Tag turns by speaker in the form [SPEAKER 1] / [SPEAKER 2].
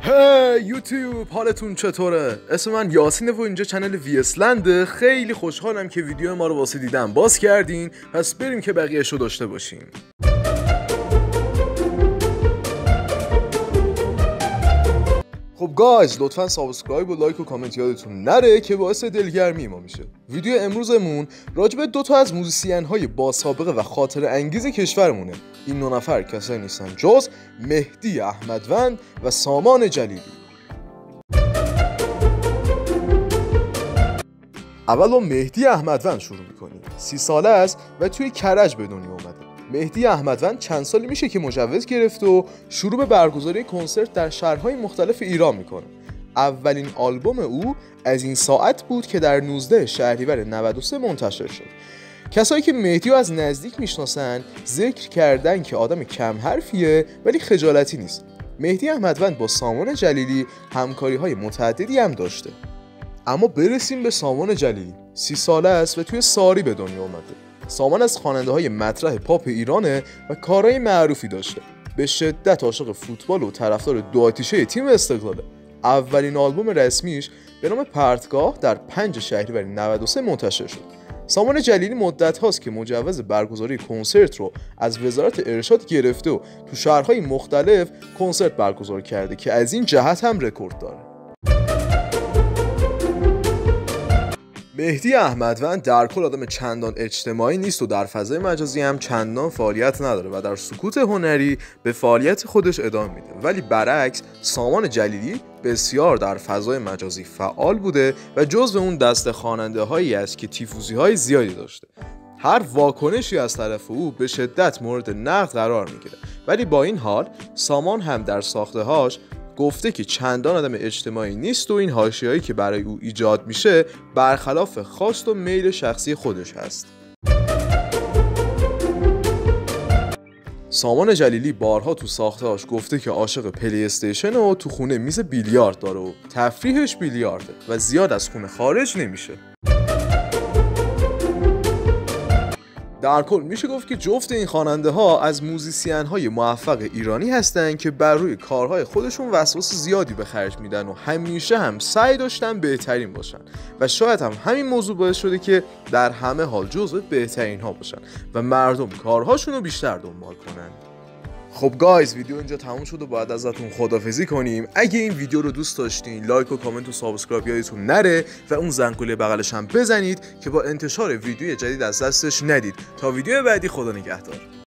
[SPEAKER 1] Hey YouTube حالتون چطوره؟ اسم من یاسینه و اینجا channel ویسلنده خیلی خوشحالم که ویدیو ما رو واسه دیدن باز کردین. پس بریم که بقیهش رو داشته باشیم. خب guys لطفا subscribe و like و کامنت یادتون نره که باعث دلگرمی ما میشه. ویدیو امروزمون راجع به دو تا از musician های با سابقه و خاطره انگیز کشورمونه. این دو نفر کسایی نیستن جز مهدی احمدوند و سامان جلیلی. اول با مهدی احمدوند شروع می‌کنیم. سی ساله است و توی کرج به دنیا اومده. مهدی احمدوند چند سالی میشه که مجوز گرفت و شروع به برگزاری کنسرت در شهرهای مختلف ایران می‌کنه. اولین آلبوم او از این ساعت بود که در 19 شهریور 93 منتشر شد. کسایی که مهدی رو از نزدیک می‌شناسن ذکر کردن که آدم کم حرفیه ولی خجالتی نیست. مهدی احمدوند با سامان جلیلی همکاری های متعددی هم داشته. اما برسیم به سامان جلیلی. سی ساله است و توی ساری به دنیا اومده. سامان از خواننده های مطرح پاپ ایرانه و کارهای معروفی داشته. به شدت عاشق فوتبال و طرفدار دو آتیشه تیم استقلاله. اولین آلبوم رسمیش به نام پرتگاه در 5 شهریور 93 منتشر شد. سامان جلیلی مدت هاست که مجوز برگزاری کنسرت رو از وزارت ارشاد گرفته و تو شهرهای مختلف کنسرت برگزار کرده که از این جهت هم رکورد داره. مهدی احمدوند در کل آدم چندان اجتماعی نیست و در فضای مجازی هم چندان فعالیت نداره و در سکوت هنری به فعالیت خودش ادامه میده. ولی برعکس سامان جلیلی بسیار در فضای مجازی فعال بوده و جزو اون دست خواننده هایی است که تیفوزی های زیادی داشته. هر واکنشی از طرف او به شدت مورد نقد قرار می‌گیره. ولی با این حال سامان هم در ساخته هاش گفته که چندان آدم اجتماعی نیست و این هایی که برای او ایجاد میشه برخلاف خواست و میل شخصی خودش هست. سامان جلیلی بارها تو ساختهاش گفته که عاشق پلی استیشن و تو خونه میز بیلیارد داره و تفریحش بیلیارده و زیاد از خونه خارج نمیشه. در کل میشه گفت که جفت این خواننده ها از موزیسین های موفق ایرانی هستند که بر روی کارهای خودشون وسواس زیادی به خرج میدن و همیشه هم سعی داشتن بهترین باشن. و شاید هم همین موضوع باعث شده که در همه حال جزو بهترین ها باشن و مردم کارهاشون رو بیشتر دنبال کنن. خب guys ویدیو اینجا تموم شد و باید ازتون خدافزی کنیم. اگه این ویدیو رو دوست داشتین لایک و کامنت و subscribe یادتون نره و اون زنگوله بغلش هم بزنید که با انتشار ویدیو جدید از دستش ندید. تا ویدیو بعدی خدا نگهدار.